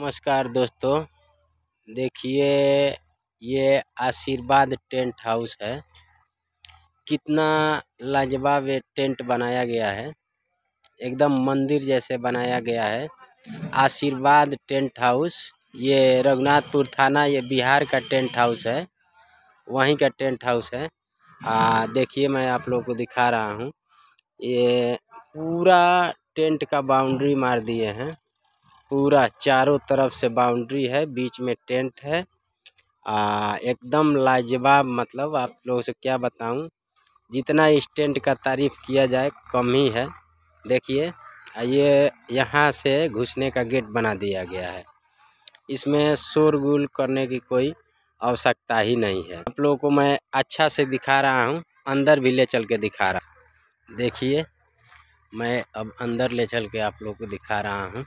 नमस्कार दोस्तों। देखिए, ये आशीर्वाद टेंट हाउस है। कितना लाजवाब टेंट बनाया गया है। एकदम मंदिर जैसे बनाया गया है। आशीर्वाद टेंट हाउस, ये रघुनाथपुर थाना, ये बिहार का टेंट हाउस है। वहीं का टेंट हाउस है। आ, देखिए, मैं आप लोगों को दिखा रहा हूँ। ये पूरा टेंट का बाउंड्री मार दिए हैं। पूरा चारों तरफ़ से बाउंड्री है, बीच में टेंट है। आ, एकदम लाजवाब मतलब आप लोगों से क्या बताऊँ, जितना इस टेंट का तारीफ़ किया जाए कम ही है। देखिए ये यहाँ से घुसने का गेट बना दिया गया है। इसमें शोरगुल करने की कोई आवश्यकता ही नहीं है। आप लोगों को मैं अच्छा से दिखा रहा हूँ, अंदर भी ले चल के दिखा रहा देखिए, मैं अब अंदर ले चल के आप लोग को दिखा रहा हूँ।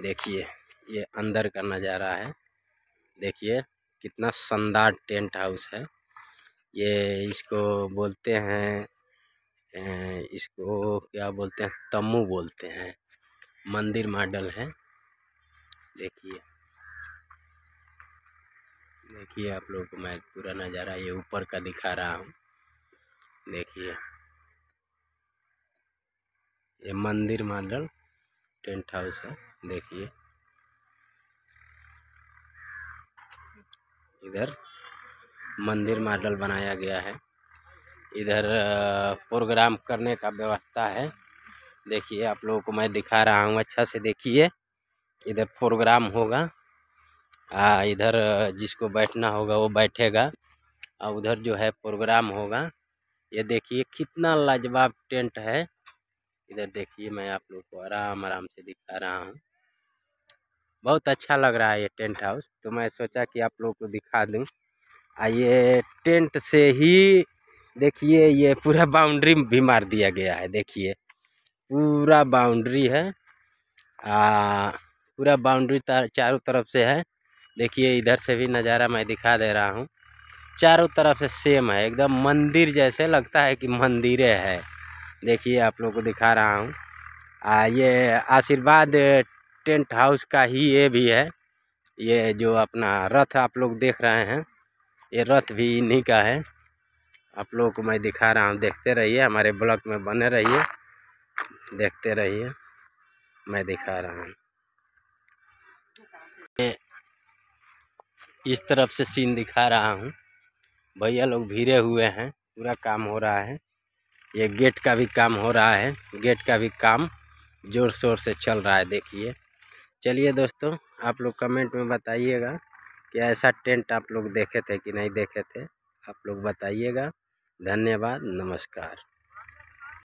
देखिए, ये अंदर का नज़ारा है। देखिए, कितना शानदार टेंट हाउस है। ये इसको बोलते हैं इसको क्या बोलते हैं? तम्मू बोलते हैं। मंदिर मॉडल है। देखिए। देखिए आप लोगों को मैं पूरा नज़ारा ये ऊपर का दिखा रहा हूँ। देखिए। ये मंदिर मॉडल टेंट हाउस है। देखिए। इधर मंदिर मॉडल बनाया गया है। इधर प्रोग्राम करने का व्यवस्था है। देखिए, आप लोगों को मैं दिखा रहा हूँ अच्छा से देखिए। इधर प्रोग्राम होगा। आ, इधर जिसको बैठना होगा वो बैठेगा। और उधर जो है प्रोग्राम होगा। ये देखिए, कितना लाजवाब टेंट है। इधर देखिए, मैं आप लोग को आराम आराम से दिखा रहा हूँ। बहुत अच्छा लग रहा है ये टेंट हाउस। तो मैं सोचा कि आप लोग को दिखा दूँ। आ, ये टेंट से ही देखिए, ये पूरा बाउंड्री भी मार दिया गया है, देखिए। पूरा बाउंड्री है। आ, पूरा बाउंड्री चारों तरफ़ से है। देखिए, इधर से भी नज़ारा मैं दिखा दे रहा हूँ। चारों तरफ़ से सेम है, एकदम मंदिर जैसे लगता है कि मंदिरे है। देखिए, आप लोग को दिखा रहा हूँ। ये आशीर्वाद टेंट हाउस का ही ये भी है। ये जो अपना रथ आप लोग देख रहे हैं, ये रथ भी इन्हीं का है। आप लोगों को मैं दिखा रहा हूँ, देखते रहिए, हमारे ब्लॉक में बने रहिए, देखते रहिए, मैं दिखा रहा हूँ। इस तरफ़ से सीन दिखा रहा हूँ। भैया लोग भीरे हुए हैं, पूरा काम हो रहा है। ये गेट का भी काम हो रहा है, गेट का भी काम ज़ोर शोर से चल रहा है, देखिए। चलिए दोस्तों, आप लोग कमेंट में बताइएगा कि ऐसा टेंट आप लोग देखे थे कि नहीं देखे थे। आप लोग बताइएगा। धन्यवाद, नमस्कार।